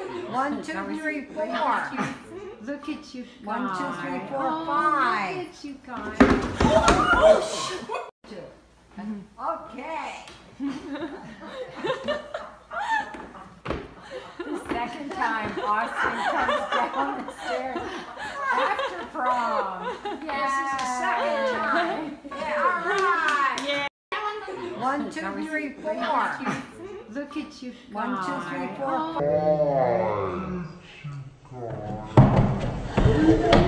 One, two, three, four. Look at you guys. One, two, three, four, Oh, five. Look at you guys. Okay. The second time Austin comes down the stairs after prom. This is the second time. Yeah, all right. One, two, three, four. Look at you guys. One, two, three, four, Oh, five. Thank you.